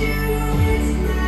you